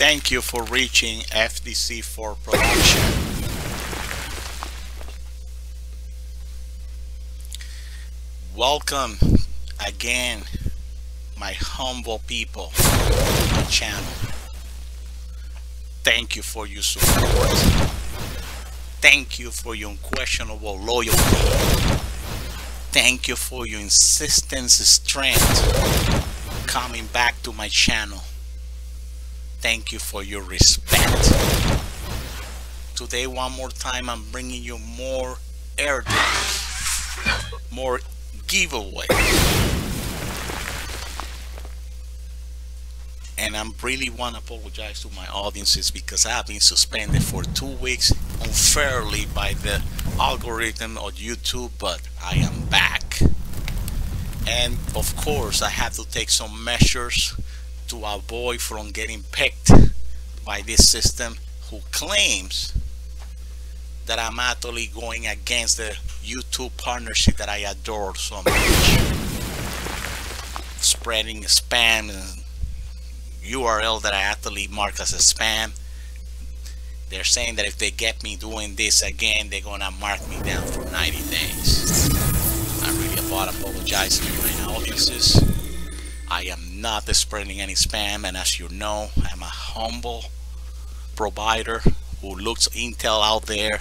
Thank you for reaching FDC4 production. Welcome again, my humble people, my channel. Thank you for your support. Thank you for your unquestionable loyalty. Thank you for your insistence, strength, coming back to my channel. Thank you for your respect. Today, one more time, I'm bringing you more airdrop, more giveaway. And I really want to apologize to my audiences because I have been suspended for two weeks unfairly by the algorithm of YouTube, but I am back. And of course, I have to take some measures to avoid from getting picked by this system who claims that I'm actually going against the YouTube partnership that I adore so much. Spreading spam and URL that I actually mark as a spam. They're saying that if they get me doing this again, they're gonna mark me down for 90 days. I'm really apologize to my audiences. I am not spreading any spam, and as you know, I'm a humble provider who looks intel out there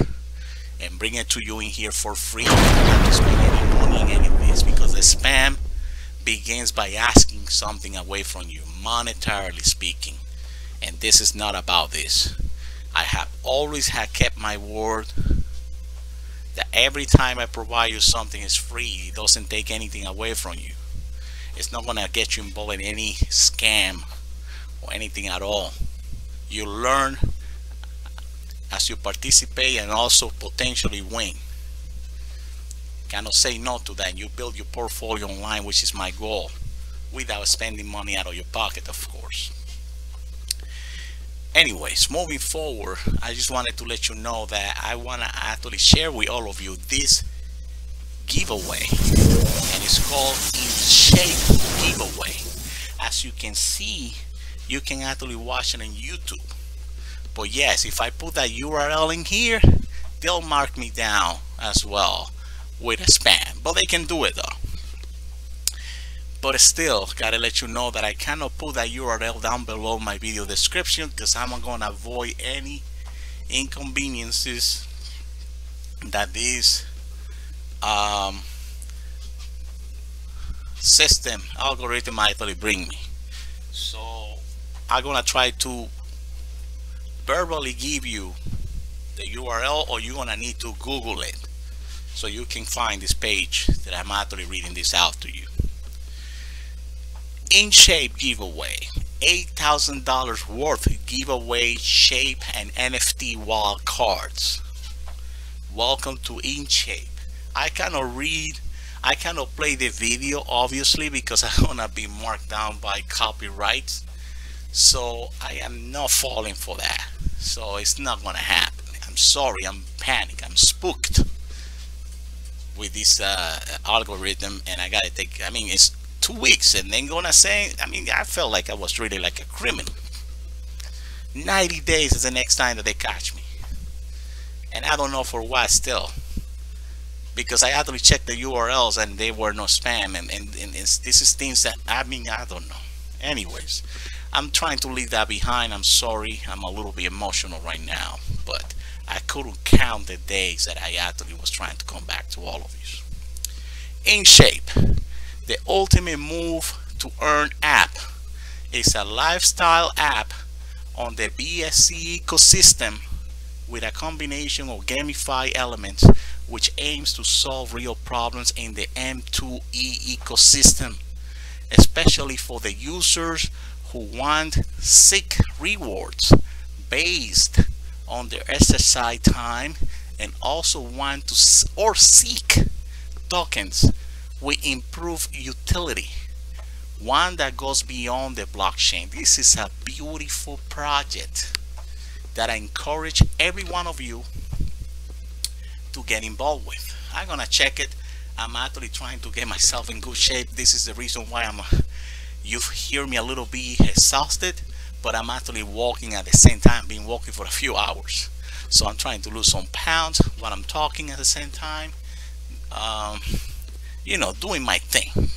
and bring it to you in here for free. I'm just making any money in any because the spam begins by asking something away from you, monetarily speaking. And this is not about this. I have always had kept my word that every time I provide you something is free. It doesn't take anything away from you. It's not gonna get you involved in any scam or anything at all. You learn as you participate and also potentially win. Cannot say no to that. You build your portfolio online, which is my goal, without spending money out of your pocket, of course. Anyways, moving forward, I just wanted to let you know that I want to actually share with all of you this giveaway, and it's called In Shape Giveaway. As you can see, you can actually watch it on YouTube but yes, if I put that URL in here, they'll mark me down as well with a spam. But they can do it though. But still, gotta let you know that I cannot put that URL down below my video description because I'm gonna avoid any inconveniences that this um, system algorithm actually bring me. So I'm gonna try to verbally give you the URL or you're gonna need to Google it so you can find this page that I'm actually reading this out to you. In Shape giveaway, $8,000 worth giveaway shape and NFT wall cards. Welcome to InShape. I cannot read, I cannot play the video obviously because I'm gonna be marked down by copyrights. So I am not falling for that. So it's not gonna happen. I'm sorry I'm panicked I'm spooked with this uh, algorithm and I gotta take I mean it's two weeks and then gonna say I mean I felt like I was really like a criminal. 90 days is the next time that they catch me. And I don't know for what still because I actually checked the URLs and they were no spam and, and, and this is things that I mean I don't know anyways I'm trying to leave that behind. I'm sorry. I'm a little bit emotional right now, but I couldn't count the days that I actually was trying to come back to all of you. In Shape, the ultimate move to earn app is a lifestyle app on the BSC ecosystem with a combination of GameFi elements which aims to solve real problems in the M2E ecosystem, especially for the users who want seek rewards based on their exercise time and also want to or seek tokens with improved utility one that goes beyond the blockchain. This is a beautiful project that I encourage every one of you to get involved with I'm gonna check it I'm actually trying to get myself in good shape this is the reason why I'm you hear me a little bit exhausted but I'm actually walking at the same time, been walking for a few hours. So I'm trying to lose some pounds while I'm talking at the same time. Um, you know, doing my thing.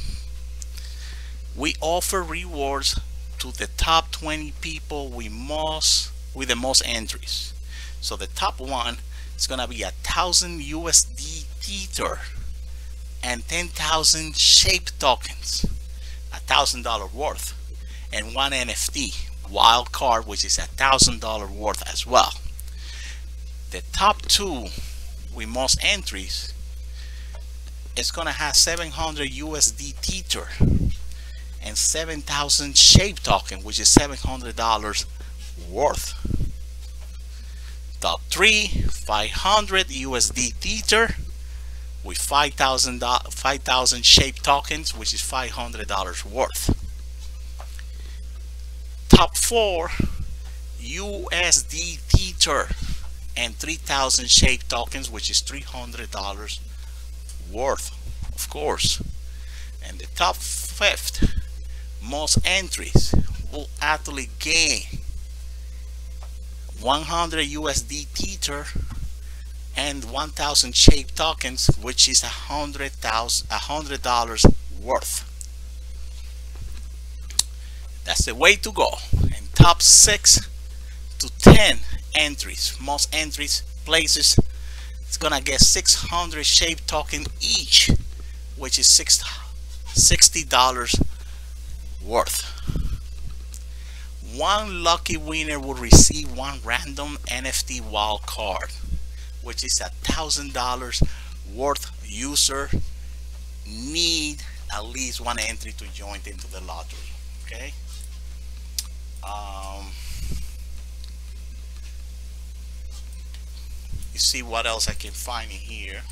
We offer rewards to the top 20 people we most with the most entries. So the top one is gonna be a thousand USD Tether and 10,000 shape tokens, a thousand dollar worth, and one NFT wild card, which is a thousand dollar worth as well. The top two with most entries is gonna have 700 USD Tether and 7,000 shape token, which is $700 worth. Top three, 500 USD Tether with 5,000 5, shape tokens, which is $500 worth. Top four, USD Tether and 3,000 shape tokens, which is $300 worth, of course. And the top fifth, most entries will actually gain 100 USD Tether and 1000 shape tokens which is a hundred thousand a hundred dollars worth. That's the way to go. And top six to 10 entries most entries places it's gonna get 600 shape token each which is six, $60 worth one lucky winner will receive one random NFT wild card which is a thousand dollars worth user need at least one entry to join into the lottery okay? Um, you see what else I can find in here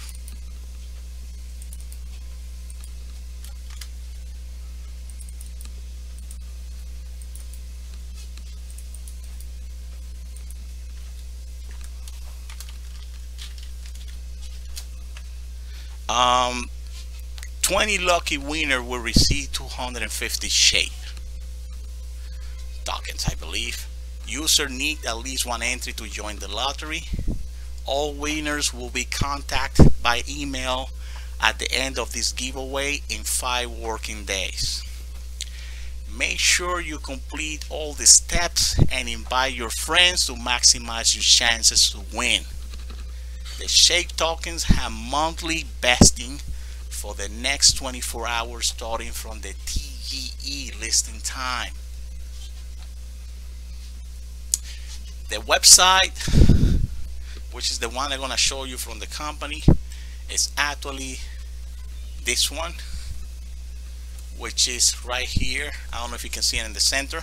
Um, 20 lucky winner will receive 250 shape tokens, I believe. User need at least one entry to join the lottery. All winners will be contacted by email at the end of this giveaway in five working days. Make sure you complete all the steps and invite your friends to maximize your chances to win. The Shape tokens have monthly vesting for the next 24 hours starting from the TGE listing time. The website, which is the one I'm going to show you from the company, is actually this one, which is right here. I don't know if you can see it in the center,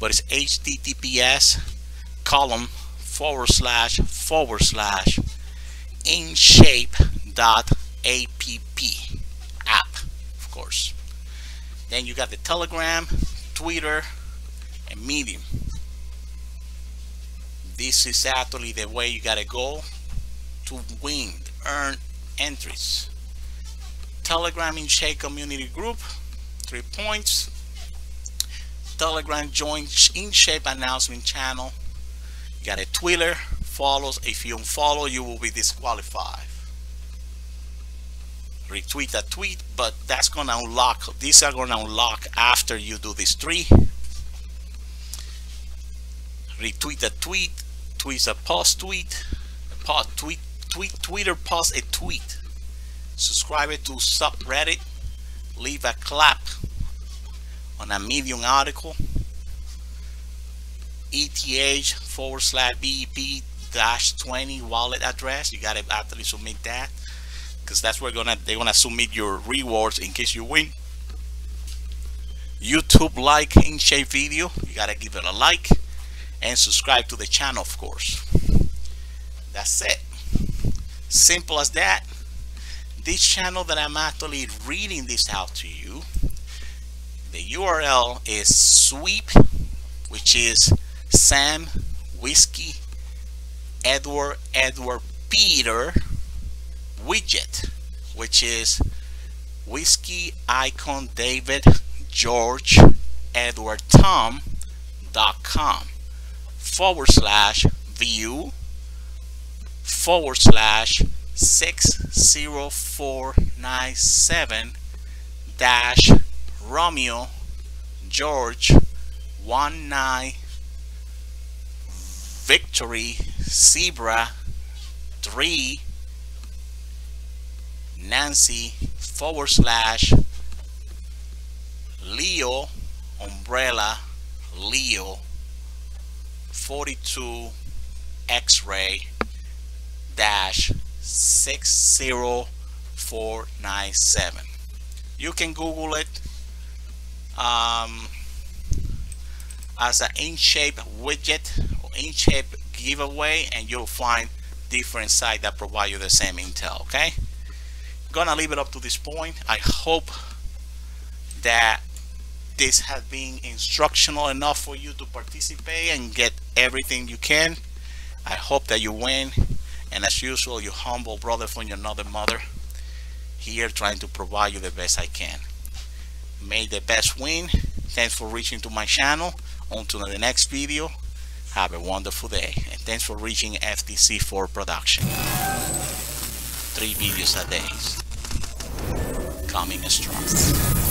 but it's https column forward slash forward slash inshape.app app of course. Then you got the telegram twitter and medium. This is actually the way you gotta go to win earn entries. Telegram InShape community group three points. Telegram join InShape announcement channel. You got a twitter follows. If you unfollow, you will be disqualified. Retweet that tweet, but that's gonna unlock. These are gonna unlock after you do these three. Retweet a tweet, tweet a post tweet, a post tweet, tweet, Twitter post a tweet. Subscribe to subreddit. Leave a clap on a Medium article. ETH forward slash BEP dash 20 wallet address. You gotta actually submit that because that's where gonna they're gonna submit your rewards in case you win. YouTube like in shape video. You gotta give it a like and subscribe to the channel of course. That's it. Simple as that. This channel that I'm actually reading this out to you the URL is sweep which is Sam Whiskey Edward Edward Peter widget which is whiskey icon David George Edward Tom dot com forward slash view forward slash 60497 dash Romeo George 19 Victory Zebra 3 Nancy forward slash Leo umbrella Leo 42 X-ray dash 60497 you can google it um, as an InShape widget or InShape giveaway and you'll find different sites that provide you the same intel okay? Gonna leave it up to this point. I hope that this has been instructional enough for you to participate and get everything you can. I hope that you win and as usual your humble brother from your another mother here trying to provide you the best I can. May the best win. Thanks for reaching to my channel. To the next video have a wonderful day and thanks for reaching FDC4 production. Three videos a day coming strong